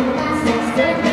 six, six, six,